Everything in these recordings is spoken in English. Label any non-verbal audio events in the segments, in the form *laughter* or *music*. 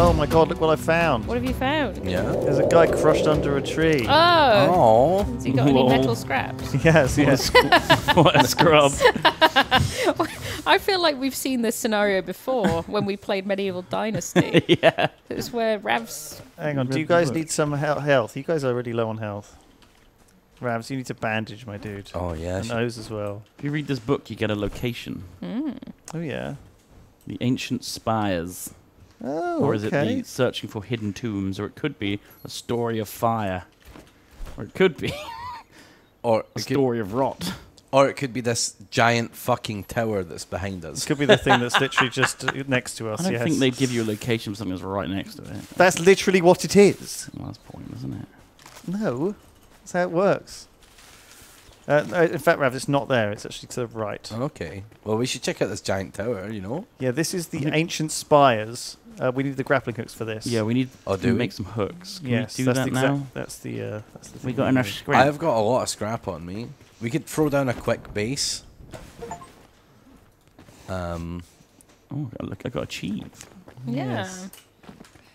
Oh my god, look what I found. What have you found? Yeah. There's a guy crushed under a tree. Oh. Oh. Has he got any metal scraps? yes, *laughs* yes. what a *laughs* *laughs* scrub. I feel like we've seen this scenario before when we played Medieval Dynasty. yeah. It was where Rav's. Hang on, do you guys need some hel- health? You guys are already low on health. Ravs, you need to bandage, my dude. Oh yeah. And O's as well. If you read this book, you get a location. Mm. Oh, yeah. The Ancient Spires. Oh, or is it the Searching for Hidden Tombs? Or it could be A Story of Fire. Or it could be *laughs* Or A it could, Story of Rot. or it could be this giant fucking tower that's behind This us. could be the thing that's literally just uh, next to *laughs* us. I don't yes. think they'd give you a location for something that's right next to it. That's literally what it is. Well, that's pointless, isn't it? No, that's how it works. Uh, no, in fact, Rav, it's not there. It's actually to the right. Okay. Well, we should check out this giant tower. You know. Yeah, this is the ancient spires. Uh, we need the grappling hooks for this. Yeah, we need Oh, to do we? make some hooks. Can yes, we do that's that the now? exact- That's the. Uh, that's the we thing got enough scrap. I've got a lot of scrap on me. We could throw down a quick base. Um, Oh, look, I got achieve. Yeah. Yes.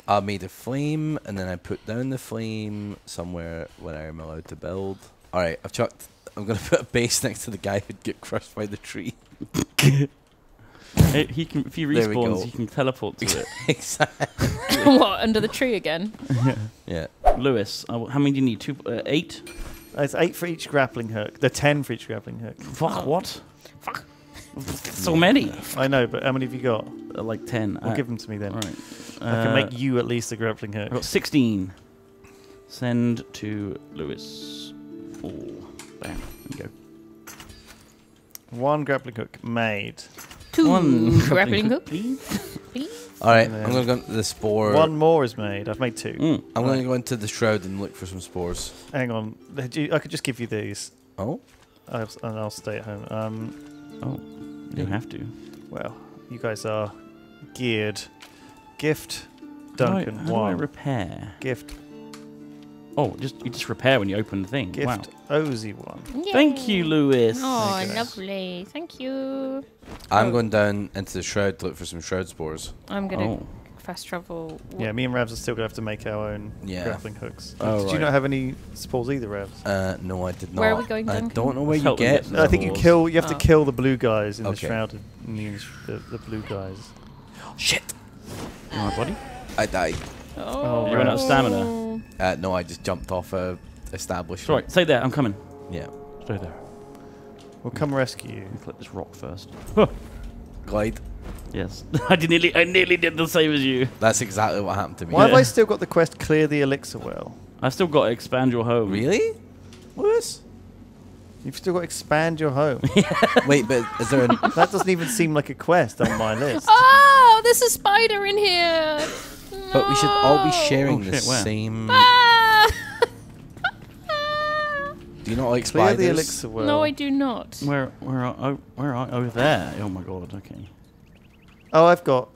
I made a flame, and then I put down the flame somewhere when I am allowed to build. All right, I've chucked. I'm gonna put a base next to the guy who'd get crushed by the tree. Hey, he can, if he There we respawns, he can teleport to it. *laughs* exactly. *laughs* what, under the tree again? Yeah. *laughs* Yeah. Lewis, uh, how many do you need? Two, uh, eight? Uh, It's eight for each grappling hook. The ten for each grappling hook. Fuck, Oh. what? Fuck. So many. I know, but how many have you got? Uh, like ten. Well, Uh, give them to me then. all right. I can Uh, make you at least a grappling hook. I've got 16. Send to Lewis. Oh, bam. There you go. One grappling hook made. Two One *laughs* grappling hook, please. please. All right, I'm gonna go into the spore. One more is made. I've made two. Mm. I'm Right. gonna go into the shroud and look for some spores. Hang on. I could just give you these, Oh. I'll, and I'll stay at home. Um, Oh, you don't have to. well, you guys are geared. Gift, How do I- Duncan. How do I repair? Gift, Oh, just you just repair when you open the thing. gift, Wow. Osie one. Thank you, Lewis. Oh, There you lovely. Thank you. I'm Oh. going down into the shroud to look for some shroud spores. I'm gonna Oh. fast travel. Yeah, me and Ravs are still gonna have to make our own Yeah. grappling hooks. Oh, Did you not have any spawls either, Ravs? Uh, no, I did not. Where are we going, I don't know where Let's you get. get No, I think you kill. You have to Oh. kill the blue guys in the Okay. shrouded. in The, the, the blue guys. Shit! My buddy. I died. Oh, You ran out of stamina. Uh, no, I just jumped off a establishment. Sorry, stay there. I'm coming. Yeah. Stay there. We'll come rescue you. Let me this rock first. *laughs* Glide. Yes, *laughs* I did nearly. I nearly did the same as you. That's exactly what happened to me. Why have I still got the quest clear the elixir well? I still got to expand your home. Really? Lewis? You've still got to expand your home. *laughs* Wait, but is there an. that doesn't even seem like a quest on my list. Oh, there's a spider in here. But we should all be sharing Oh, the shit, where? same. Ah! *laughs* Do you not like Clear spiders? the elixir well. no, I do not. Where? Where? Are, oh, where are? Over there. Oh my god. Okay. Oh, I've got.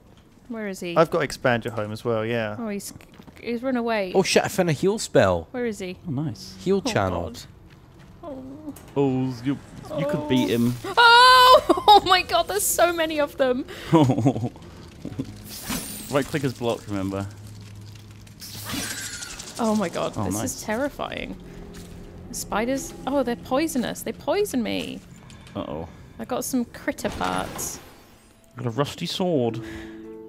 Where is he? I've got expand your home as well. Yeah. Oh, he's he's run away. Oh shit! I found a heal spell. Where is he? Oh, nice. Heal Oh, channel. Oh. Oh, you, you could beat him. Oh! *laughs* oh my god, there's so many of them. *laughs* right click is blocked. Remember. Oh my god, Oh, this nice. is terrifying. Spiders, oh, they're poisonous. They poison me. Uh oh. I got some critter parts. Got a rusty sword.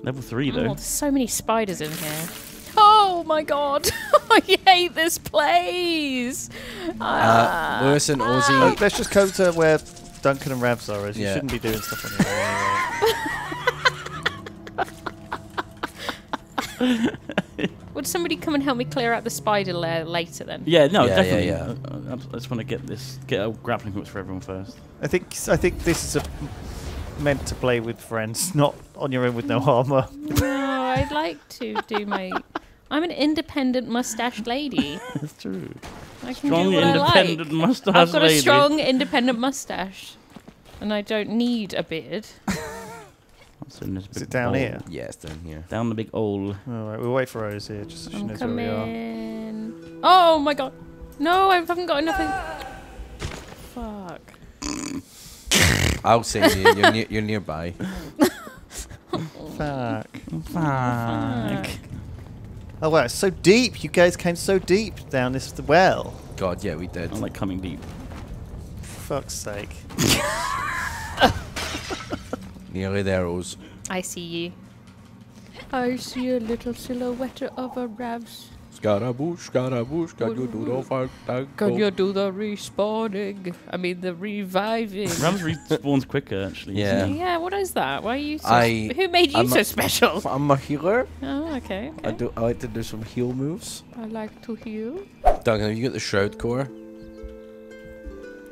Level three, though. Oh, there's so many spiders in here. Oh my god, *laughs* I hate this place. Uh, Lewis and Oh, Osie. let's just go to where Duncan and Ravs are. As you shouldn't be doing stuff on your own *laughs* *laughs* Would somebody come and help me clear out the spider lair later then? Yeah, no, Yeah, yeah, definitely. yeah. Uh, uh, I just want to get this, get a grappling hooks for everyone first. I think I think this is a, meant to play with friends, *laughs* not on your own with no armor. No, I'd like to do my. I'm an independent mustached lady. *laughs* That's true. I can Strong, do what I like. independent mustache I've got lady. a strong, independent mustache, and I don't need a beard. What's in this Is big it down bowl? here? Yeah, it's down here. Down the big hole. All right, we'll wait for Rose here, just so she I'm knows where we are. Oh my god! No, I haven't got nothing. Fuck. I'll send you. You're, near, you're nearby. *laughs* Fuck. Fuck. Oh wow, it's so deep. You guys came so deep down this well. God, yeah, we did. I like coming deep. For fuck's sake. *laughs* Nearly there, Oz. I see you. I see a little silhouette of a Ravs. Scaramouche, Scaramouche, can you do the fight tango? Can you do the respawning? I mean, the reviving. *laughs* Ravs respawns quicker, actually. Yeah. Yeah, what is that? Why are you so I- Who made you I'm so a- special? I'm a healer. Oh, okay. I do. I like to do some heal moves. I like to heal. Duncan, have you got the shroud core?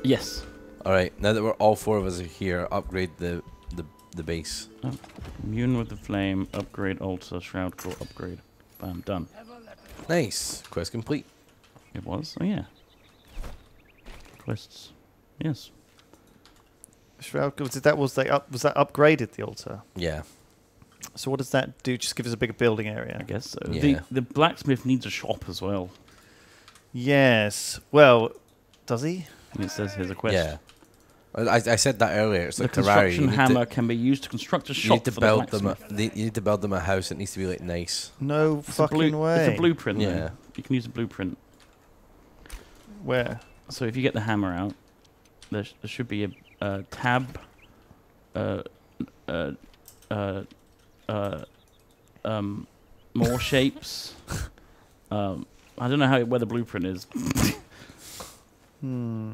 Yes. All right. Now that we're all four of us are here, upgrade the the the base. Immune oh, with the flame, upgrade altar, shroud core, upgrade. Bam, done. Nice. Quest complete. It was? Oh, yeah. Quests. Yes. Shroud was that was they up was that upgraded the altar? Yeah. So what does that do? Just give us a bigger building area. I guess so. Yeah. The, the blacksmith needs a shop as well. Yes. Well, does he? And it says here's a quest. Yeah. I, I said that earlier. It's The like Terraria. You construction need to- hammer can be used to construct a shop. You need to for build the them. A, blacksmith. you need to build them a house. It needs to be like nice. No It's a fucking blue- way. It's a blueprint. Yeah. Yeah. You can use a blueprint. Where? So if you get the hammer out, there, sh- there should be a, a tab. Uh, uh, uh, uh, um, more *laughs* shapes. Um, I don't know how where the blueprint is. Hmm.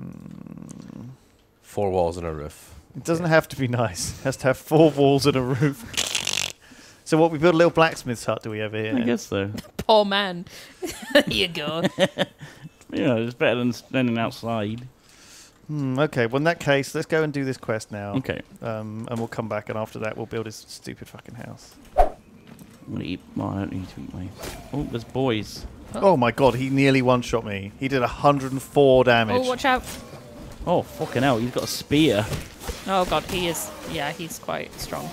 Four walls and a roof. It doesn't have to be nice. It has to have four walls and a roof. so what? We build a little blacksmith's hut. Do we over here? I guess so. *laughs* Poor man. *laughs* there you go. *laughs* Yeah, it's better than standing outside. Hmm, okay. Well, in that case, let's go and do this quest now. Okay. Um, and we'll come back, and after that, we'll build his stupid fucking house. I'm gonna eat. Well, I don't need to eat my. Oh, there's boys. Oh my god, he nearly one-shot me. He did 104 damage. oh, watch out. Oh, fucking hell! He's got a spear. Oh, God, he is. Yeah, he's quite strong.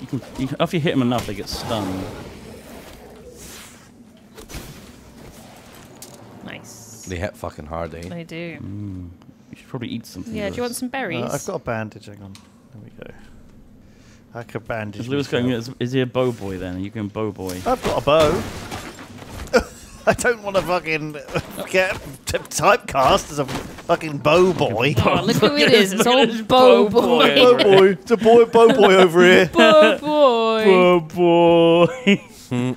You can, you can, after you hit him enough, they get stunned. Nice. They hit fucking hard, eh? They do. Mm. You should probably eat something. Yeah, do you want some berries? Uh, I've got a bandage. Hang on. There we go. I could bandage. Is Lewis going? Is, is he a bow boy then? Are you going bow boy? I've got a bow. *laughs* I don't want to fucking get t- typecast as a fucking bow boy. Oh, look who it *laughs* is. It's Look at all Bow bow boy. Boy. Bow boy, *laughs* it's a boy, bow boy over here. Bow Boy. Bow boy.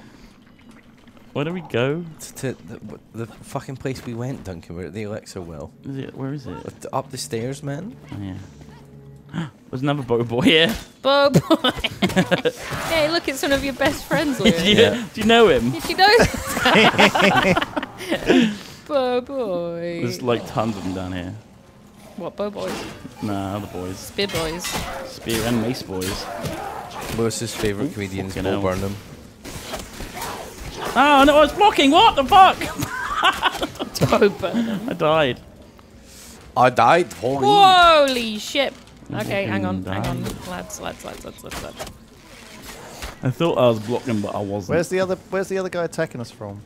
Where do we go? To, to the, the fucking place we went, Duncan. We're at the Elixir Well. Is it? Where is it? Up the- Up the stairs, man. Oh, yeah. There's another bow boy here. Bow Boy. *laughs* hey, look, it's one of your best friends, *laughs* do, you, Yeah. do you know him? Did you know? *laughs* Bow Boy. There's like tons of them down here. What, Bow Boys? Nah, other boys. Spear Boys. Spear and mace boys. Lewis's favourite Ooh, comedian is fucking Bo. Burnham. Oh no, I was blocking. What the fuck? Bow Burnham. I died. I died. Holy. Holy shit. Okay, hang on, hang on. died. Lads, lads, lads, lads, lads, lads. I thought I was blocking, but I wasn't. Where's the other? Where's the other guy attacking us from?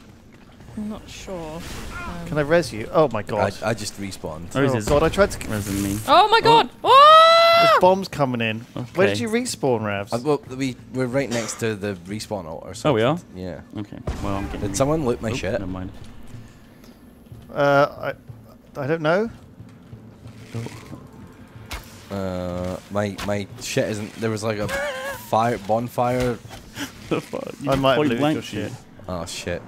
I'm not sure. Um, Can I res you? Oh my god! I just respawned. Where is oh his god! I tried to. resin me? Oh my god! There's Oh! bombs coming in. Where did you respawn, Ravs? Uh, well, we we're right next to the respawn altar. So Oh, we are? Yeah. Okay. Well, I'm getting. Did someone loot my oh, shit? Never mind. Uh, I, I don't know. Uh, my my shit isn't. There was like a *laughs* fire bonfire. The fuck? You I might have looted your shit. Oh shit.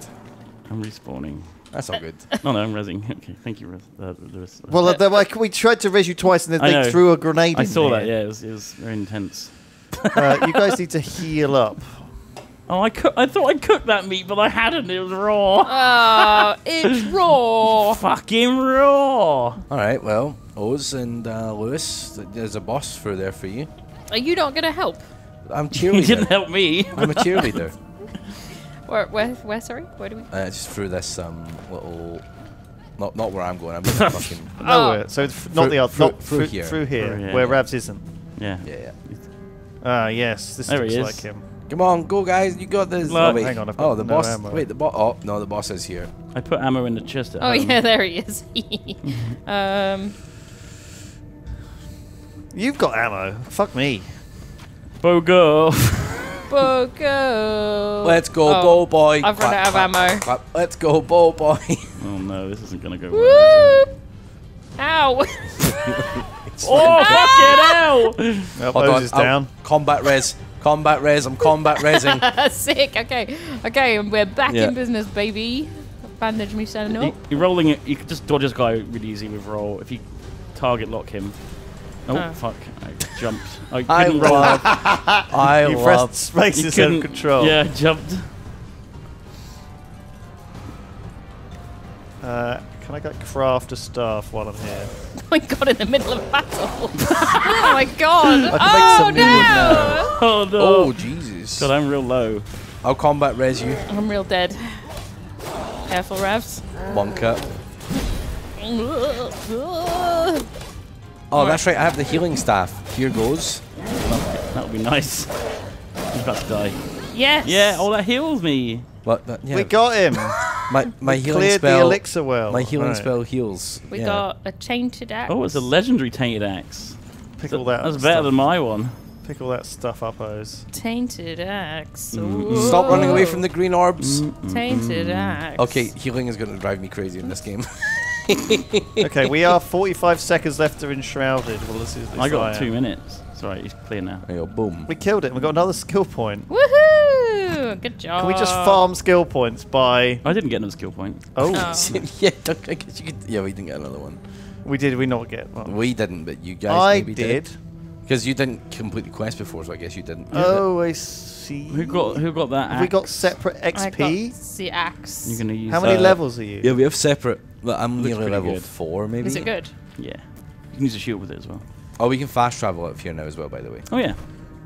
I'm respawning. That's all good. No, no, I'm resing. *laughs* Okay, thank you, Res. Uh, the res- uh, Well, uh, they're like, we tried to res you twice, and then I they know. threw a grenade. I in saw there. that. Yeah, it was, it was very intense. *laughs* Uh, you guys need to heal up. Oh, I cook. I thought I cooked that meat, but I hadn't. It was raw. Oh, it's raw. Fucking raw. All right. Well, Oz and uh, Lewis, there's a boss through there for you. Are you not gonna help? I'm *laughs* He didn't cheerleader. help me. I'm a cheerleader. *laughs* Where, where, where? Sorry, where do we? Uh, just through this um little. Not not where I'm going. I'm just *laughs* fucking. Nowhere. So it's f- not Through- the other. through- not through through, here. Through here, Through here, where yeah. Ravs isn't. Yeah. Yeah, yeah. Ah, yes. This There looks he is. like him. Come on, go guys! You got this. Look. oh, wait. Hang on, I've oh, got the no boss. ammo. Wait, the boss. Oh no, the boss is here. I put ammo in the chest at Oh home. yeah, there he is. um, You've got ammo. Fuck me. Bogo. Bogo. Let's go, Oh, bow boy. I've run out of ammo. clap. Let's go, bow boy. oh no, this isn't gonna go well. is Whoop. Ow. *laughs* *laughs* Oh fuck it! Ow! Well, Hold on, is I'll- down. Combat res. Combat res. I'm combat resing. *laughs* Sick. Okay. Okay, and we're back Yeah. in business, baby. Bandage me, son. You, No. you're rolling it. You can just dodge this guy really easy with roll. If you target lock him. Oh Oh. fuck! I jumped. I I couldn't roll. love. *laughs* I You love. pressed space You instead of couldn't- control. Yeah, I jumped. Uh, can I get craft a staff while I'm here? *laughs* Oh my god, in the middle of battle. *laughs* oh my god. Oh make some new now. no. Oh no! Oh Jesus! God, I'm real low. I'll combat res you. I'm real dead. Careful, Ravs. Monka. Oh, that's right. I have the healing staff. Here goes. That would be nice. He's about to die. Yes. Yeah. Oh, that heals me. What? that- yeah. We got him. *laughs* my my healing Cleared the spell. elixir well. My healing Right. spell heals. We yeah. got a tainted axe. Oh, it's a legendary tainted axe. Pick all that. That's stuff. better than my one. Pick all that stuff up, O's. Tainted axe. Mm. Stop running away from the green orbs. Tainted axe. Okay, healing is going to drive me crazy in this game. *laughs* okay, we are 45 seconds left to enshrouded. Well, this is. This I got I two minutes. It's alright. He's clear now. There you go, boom. We killed it. We got another skill point. Woohoo! Good job. Can we just farm skill points by? I didn't get another skill point. Oh, Oh. *laughs* yeah, I guess you could. Yeah, we didn't get another one. we did. We not get one. We didn't, but you guys I maybe did. Because you didn't complete the quest before, so I guess you didn't. Oh, I see. Who got who got that? Have we got axe? separate I got XP? the axe. You're gonna use. How many Uh, levels are you? Yeah, we have separate. Well, I'm Looks nearly pretty level good. four, maybe. Is it good? Yeah. You can use a shield with it as well. Oh, we can fast travel out here now as well, by the way. Oh yeah.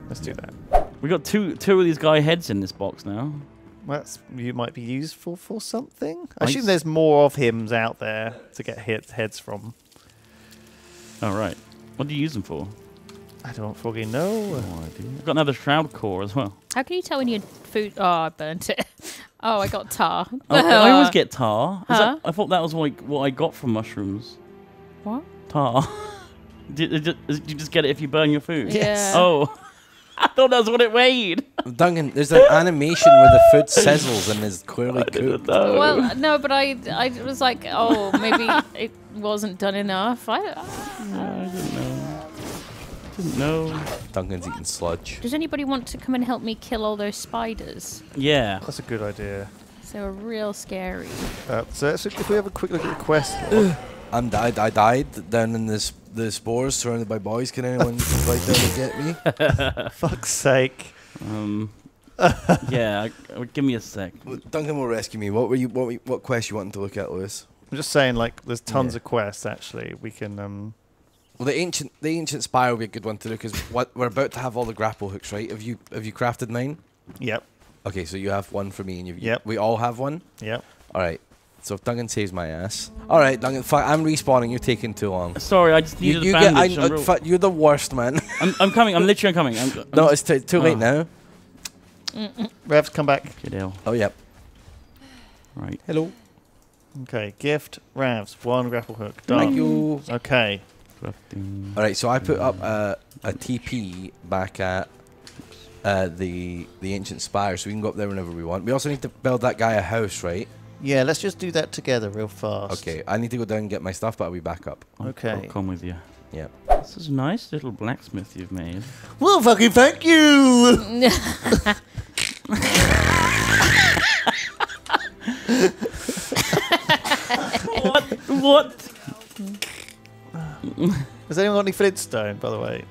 Let's do that. We got two two of these guy heads in this box now. That's you might be useful for something. I Nice. assume there's more of hims out there to get hit heads from. All right. What do you use them for? I don't fucking know. I've got another shroud core as well. How can you tell when you food? Oh, I burnt it. *laughs* Oh, I got tar. Oh, I *laughs* always get tar. Huh? that, I thought that was like what I got from mushrooms. What? Tar. *laughs* Did, did, did you just get it if you burn your food? Yeah. Oh. I thought that's what it weighed. Duncan, there's an animation where the food sizzles and is clearly cooked. No. Well, no, but I, I was like, oh, maybe it wasn't done enough. I, I- I didn't know. Duncan's eating sludge. does anybody want to come and help me kill all those spiders? Yeah. That's a good idea. They were real scary. Uh, so let's- if we have a quick look at the quest. *sighs* I'm died. I died down in this the spores, surrounded by boys. Can anyone *laughs* right there to get me? *laughs* fuck's sake. Um. *laughs* yeah. I- Give me a sec. Duncan will rescue me. What were you? What, were you- what quest you wanting to look at, Lewis? I'm just saying, like, there's tons Yeah. of quests actually. We can. um Well, the ancient the ancient spire will be a good one to do because what we're about to have all the grapple hooks, right? Have you have you crafted mine? Yep. Okay, so you have one for me, and you Yep. we all have one. Yep. All right. So if Duncan saves my ass, all right, Duncan. Fuck, I'm respawning. You're taking too long. Sorry, I just You, needed you a get. I, bandage. I'm, uh, real- fuck, you're the worst, man. *laughs* I'm, I'm coming. I'm literally coming. I'm, I'm no, it's t- too late Oh. now. Ravs, come back. Good hell. Oh yep. Right. Hello. Okay. Gift. Ravs. One grapple hook. Done. Thank you. Okay. Crafting. All right, so I put up a, a TP back at uh, the the ancient spire, so we can go up there whenever we want. We also need to build that guy a house, right? Yeah. Let's just do that together real fast. Okay, I need to go down and get my stuff, but I'll be back up. Okay. I'll come with you. Yeah. This is a nice little blacksmith you've made. Well, fucking thank you. *laughs* what? What? Has anyone got any flintstone, by the way,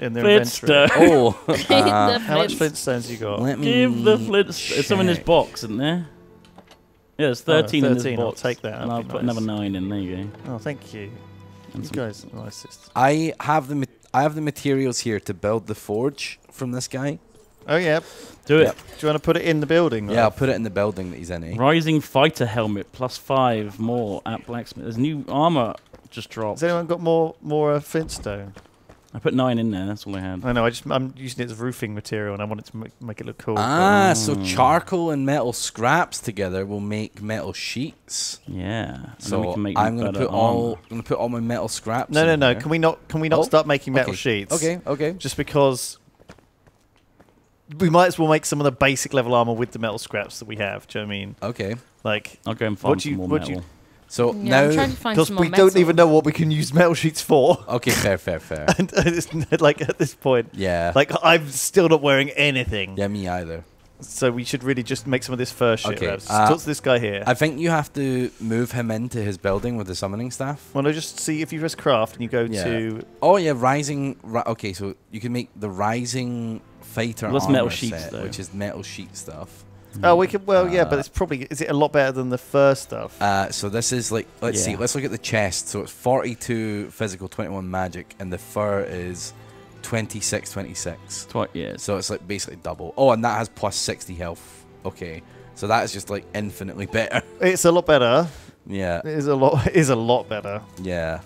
in their Flintstone. inventory? Oh, *laughs* *laughs* uh, How much flintstones you got? let me Give the flint. There's some in this box, isn't there? Yeah, there's Oh, 13, in this 13, I'll box. take that, And I'll be put nice. another nine in. There you go. Oh, thank you. And You guys are nicest. I have the ma- I have the materials here to build the forge from this guy. Oh yeah. Do it. Yep. Do you want to put it in the building? Yeah, I'll put it in the building that he's in. Eh? Rising fighter helmet plus five more at blacksmith. There's new armor just dropped. Has anyone got more more uh, flintstone? I put nine in there. That's all I had. I know. I just I'm using it as roofing material, and I want it to make, make it look cool. Ah, so Mm. charcoal and metal scraps together will make metal sheets. Yeah. So we can make I'm gonna better put all. I'm gonna put all my metal scraps. no, no, in no. there. Can we not? Can we not Oh, start making metal okay. sheets? Okay, okay. Just because we might as well make some of the basic level armor with the metal scraps that we have. Do you know what I mean? Okay. Like, I'll go and What find do some you- more what do you- metal. So Yeah, now, trying to find because some more we don't even know what we can use metal sheets for. okay, fair, fair, fair. *laughs* and it's like at this point, Yeah. like I'm still not wearing anything. yeah, me either. So we should really just make some of this first shit. Okay, Okay, uh, talk to this guy here. I think you have to move him into his building with the summoning staff. Well, to just see if you press craft and you go Yeah. to Oh yeah, rising. Ri- okay, so you can make the rising fighter What's metal armor sheets, set, though? which is metal sheet stuff. Oh we can well yeah, but Uh, it's probably is it a lot better than the first stuff? Uh, so this is like let's see, let's look at the chest. So it's 42 physical, 21 magic, and the fur is 26, 26. Twi- yeah, So it's like basically double. Oh, and that has plus 60 health. Okay, so that is just like infinitely *laughs* better. it's a lot better. yeah, It is a lot. *laughs* It is a lot better. yeah.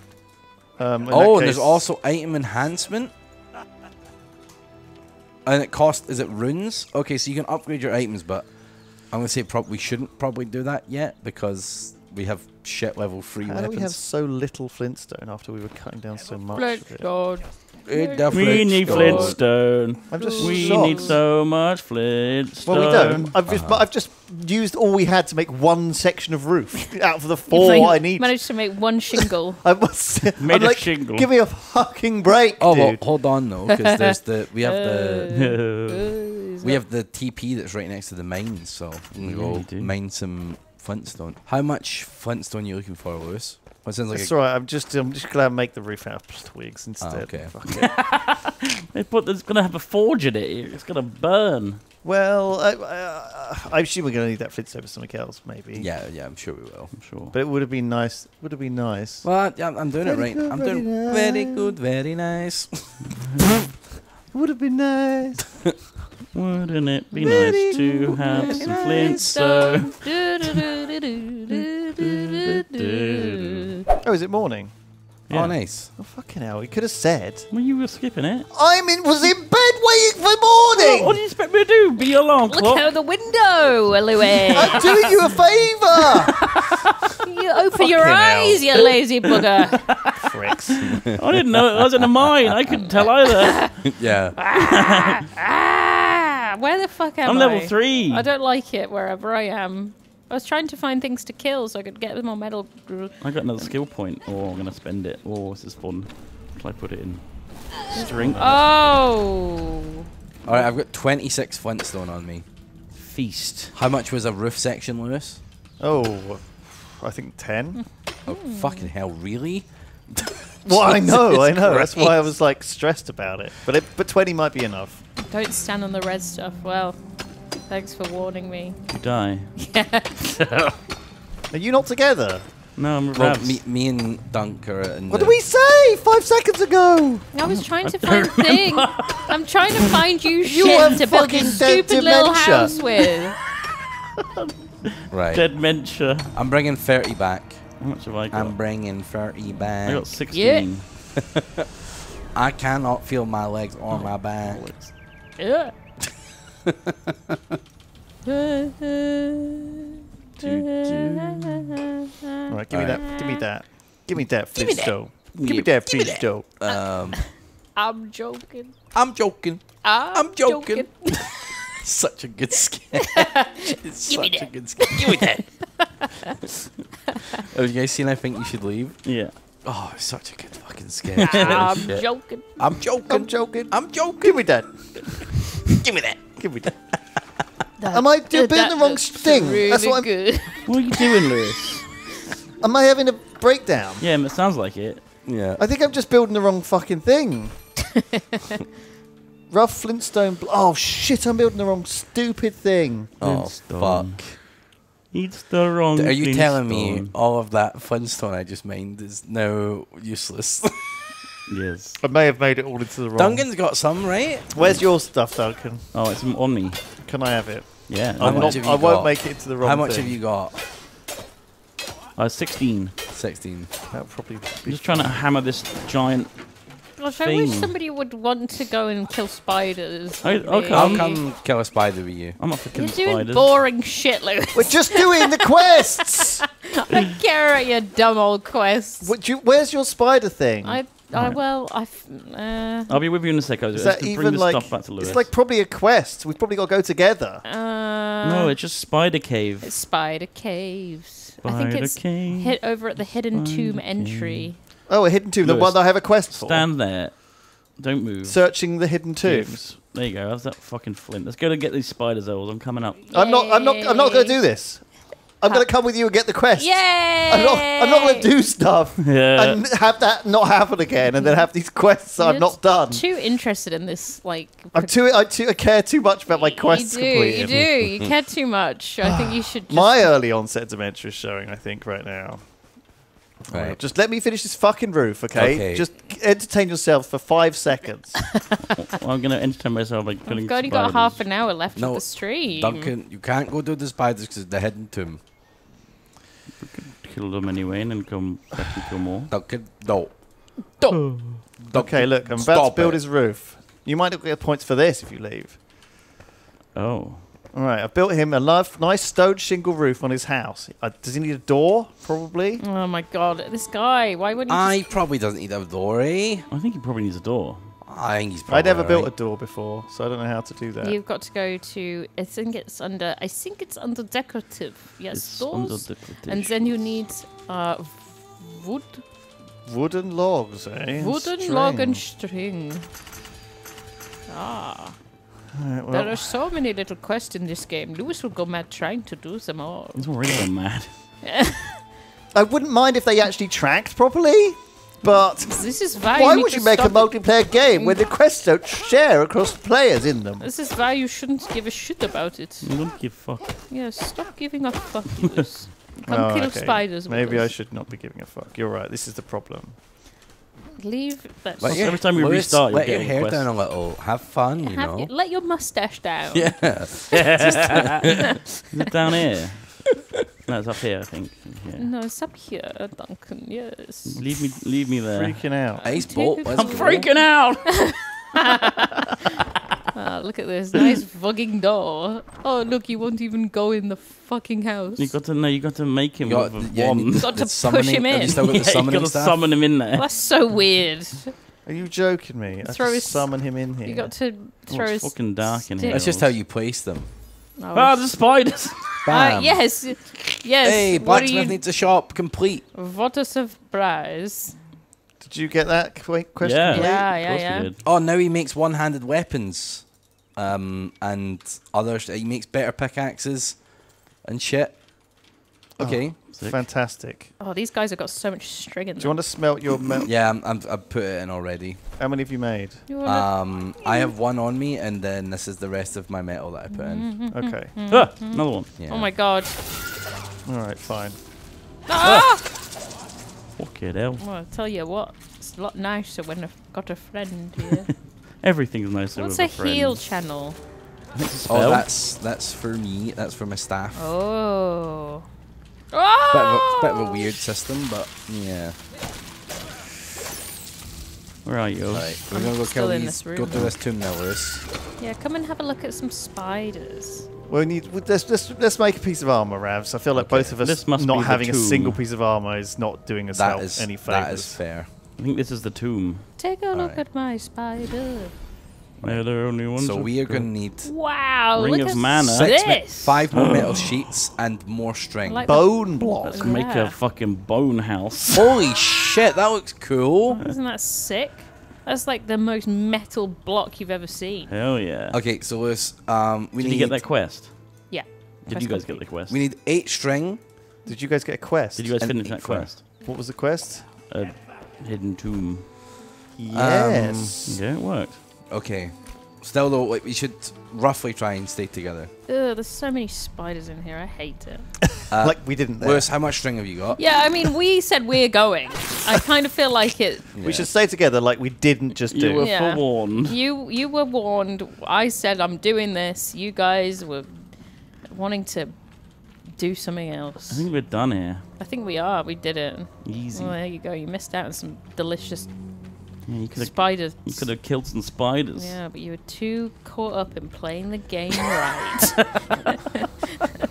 Um, Oh, that and there's also item enhancement. And it cost is it runes? Okay, so you can upgrade your items, but I'm gonna say prob- we shouldn't probably do that yet because we have shit level three How do we have so little flintstone after we were cutting down so much? of it? Flintstone. Eh, we need Flintstone. Flintstone. I'm just We shocked. need so much Flintstone. Well, we don't. I've just, Uh-huh. but I've just used all we had to make one section of roof *laughs* out of the four fin- I need. Managed to make one shingle. *laughs* I must, Made I'm of like, shingle. Give me a fucking break, Oh well, hold on though, because there's the we have the *laughs* Uh, we have the TP that's right next to the mines, so we Yeah, will you mine some Flintstone. How much Flintstone are you looking for, Lewis? What sounds like That's all right. I'm just, I'm just glad I make the roof out of twigs instead. Ah, okay. Fuck it. *laughs* They put it's gonna have a forge in it. It's gonna burn. well, I, I, I assume we're going to need that flintstone for something else, maybe. yeah, yeah, I'm sure we will. I'm sure. But it would have been nice. Would have been nice. Well, I, I'm doing it right. good, I'm very doing very good, very nice. *laughs* Would have been nice. *laughs* Wouldn't it be Very nice to have some Flintstone? Flintstone. *laughs* Oh, is it morning? Oh, nice. Oh, fucking hell. He could have said. Well, you were skipping it. I'm in, was in bed waiting for What do you expect me to do? Be your alarm Look clock? out the window, Lewis. I'm doing you a favour! *laughs* you open your Fucking hell. eyes, you lazy bugger. Pricks. I didn't know it wasn't a mine. I couldn't tell either. *laughs* yeah. *laughs* ah, where the fuck am I'm I? level three. I don't like it wherever I am. I was trying to find things to kill so I could get more metal. I got another skill point. Oh, I'm gonna spend it. Oh, this is fun. Shall I put it in? String. Oh. All right, I've got 26 Flintstone on me. Feast. How much was a roof section, Lewis? Oh, I think 10. Oh, fucking hell, really? *laughs* Well, I know, I Jesus know. That's why I was like stressed about it. But it, but 20 might be enough. Don't stand on the red stuff. Well, thanks for warning me. You die. *laughs* Yeah. Are you not together? No, I'm Well, Ravs. me, me and Dunk are in What the- did we say five seconds ago? I was oh, trying to I find don't things. I'm trying to find you, *laughs* You have shit to build fucking this dead stupid little house with. Right. Dead Mentia. I'm bringing 30 back. How much have I got? I'm bringing 30 back. I back. got 16. *laughs* I cannot feel my legs or my oh, back. Yeah. *laughs* All right, give me Alright. that. Give me that. Give me that Give me that. Flintstone. Give me that Flintstone. Um, *laughs* I'm joking. I'm joking. I'm, I'm joking. *laughs* Such a good skin. *laughs* it's Give me such a good skin. Give me that. Have you guys seen I Think You Should Leave? Yeah. Oh, such a good fucking skin. I'm Shit. joking. I'm joking. I'm joking. I'm joking. Give me that. Give me that. Give me that. Am I doing That the wrong thing? Really That's what I'm. good. *laughs* What are you doing, Lewis? *laughs* Am I having a breakdown? Yeah, it sounds like it. Yeah. I think I'm just building the wrong fucking thing. *laughs* Rough Flintstone. Bl- oh shit! I'm building the wrong stupid thing. Oh, Flintstone. fuck. It's the wrong Are you telling me all of that Flintstone I just mined is now useless? Yes. I may have made it all into the wrong. Duncan's got some, right? Where's your stuff, Duncan? Oh, it's on me. Can I have it? Yeah. I'm not, I won't got? make it to the wrong. How much thing. have you got? Uh, 16. 16. That'll probably I'm just trying to hammer this giant. Gosh, I wish Thing. somebody would want to go and kill spiders. I- with I'll come. Kill a spider with you. I'm up for You're killing doing spiders. boring shit, Lewis. We're just doing the quests. *laughs* I don't care at your dumb old quests. What do you, where's your spider thing? I Uh, well, I. f- Uh, I'll be with you in a sec. I was Is just that bring even the like? stuff back to Lewis. It's like probably a quest. We've probably got to go together. uh, no, it's just spider cave. it's Spider Caves. I think Spider it's cave. hit over at the Hidden Spider Tomb Cave. entry. Oh, a hidden tomb. The Lewis, one that I have a quest for. Stand there. Don't move. Searching the hidden tombs. There you go. How's that fucking flint? Let's go to get these spiders, Earls. I'm coming up. I'm not. I'm not. I'm not going to do this. I'm going to come with you and get the quest. Yay! I'm not. I'm not going to do stuff Yeah. and have that not happen again, and then have these quests that I've not done. Too interested in this, like. I'm too. I, too, I care too much about my you quests do, completed. you do. You *laughs* care too much. I think you should. Just, My early onset dementia is showing. I think right now. Right. Just let me finish this fucking roof, okay? Okay. Just entertain yourself for five seconds. *laughs* Well, I'm gonna entertain myself by oh killing I've only got spiders. half an hour left No, of the stream. Duncan, you can't go do the spiders because the hidden tomb. Kill them anyway, and then come back and kill more. Duncan, no. Don't. okay, look, I'm about to build it. his roof. You might not get points for this if you leave. Oh, All right, I've built him a nice, nice stone shingle roof on his house. Uh, does he need a door? Probably. Oh my god, this guy. Why wouldn't he I probably doesn't need a door, eh? I think he probably needs a door. I think he's probably I never built a door before, so I don't know how to do that. You've got to go to. I think it's under. I think it's under decorative. Yes, It's under doors. And then you need uh, wood, Wooden logs, eh? and wooden log and string. string. Ah, Alright, well, there are so many little quests in this game. Lewis will go mad trying to do them all. He's already gone mad. *laughs* I wouldn't mind if they actually tracked properly, but This is why. why you would you make a multiplayer game when the quests don't share across players in them? This is why you shouldn't give a shit about it. You don't give fuck. Yeah, stop giving a fuck, *laughs* Come Oh, kill okay. spiders. Maybe I should not be giving a fuck. You're right. This is the problem. leave that. Let your- every time you restart, you're let your hair quests. down a little. Have fun, you Have know. you- let your mustache down. *laughs* Yeah. *laughs* Is down here? No, it's up here, I think. Yeah. No, it's up here, Duncan. Yes. Leave me, leave me there. Freaking out. Ice Take bolt. it let's from go. Freaking out! *laughs* *laughs* Ah, look at this nice fucking door. Oh, look, you won't even go in the fucking house. You got to know. You got to make him You got- with a yeah, you wand. need Got the to push summoning- him Have in. you still got *laughs* yeah, the you summoning got to staff? summon him in there. That's so weird. Are you joking me? I Throw his- summon him in here. You got to Oh, throw it's his fucking dark in here. That's just how you place them. Oh, Ah, the spiders! Ah, Bam. yes, yes. Hey, what are blacksmith you? needs a shop complete. What a surprise! Did you get that qu- question? Yeah. complete? Yeah, yeah, yeah. Oh, now he makes one-handed weapons, um, and others. He makes better pickaxes and shit. Okay. Sick. Fantastic. Oh, these guys have got so much string in them. Do you want to smelt your mel- Yeah, I'm, I'm, I've put it in already. How many have you made? You Um, I have one on me, and then this is the rest of my metal that I put in. Okay. Ah, another one. Yeah. Oh my god! All right, fine. Ah! Fucking hell. Well, I'll tell you what, it's a lot nicer when I've got a friend *laughs* here. Everything's nicer What's with a a friend. heal channel? Oh, that's that's for me. That's for my staff. Oh. Bit, of a, Oh! bit of a weird system, but yeah. Where are you? Right, we're I'm gonna go kill these. this Go room. to this tomb now, Lewis. Yeah, come and have a look at some spiders. We need, let's, let's, let's make a piece of armor, Ravs. I feel like Okay. both of us This must not having a single piece of armor is not doing us That help is any that is fair. I think this is the tomb. Take a look Alright. at my spider. They're the only ones. So we are gonna need Wow, Ring look of at mana. six, me- this. five *gasps* more metal sheets and more I string. like Bone block. Let's make Yeah. a fucking bone house. *laughs* Holy shit, that looks cool. *laughs* Isn't that sick? That's like the most metal block you've ever seen. Hell yeah. Okay, so Lewis, um, we Did need you get that quest? Yeah. Did Quest you guys get the quest? we need eight string. Did you guys get a quest? Did you guys and finish that fire. quest? What was the quest? A hidden tomb. Yes. Yeah, it worked. Okay. Still though, like we should roughly try and stay together. Ugh, there's so many spiders in here. I hate it. Uh, *laughs* like we didn't there. Lewis, how much string have you got? Yeah, I mean, we said we're going. I kind of feel like it. *laughs* Yeah. We should stay together like we didn't just do. You were Yeah. forewarned. You you were warned. I said I'm doing this. You guys were wanting to do something else. I think we're done here. I think we are. We did it. Easy. Well, there you go. You missed out on some delicious Yeah, you could have spiders. you could have killed some spiders. Yeah, but you were too caught up in playing the game *laughs* right.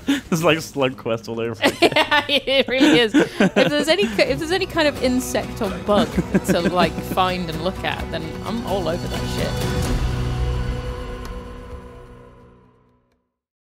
It's like slug quest all over. *laughs* yeah, it really is. If there's any if there's any kind of insect or bug to like find and look at, then I'm all over that shit.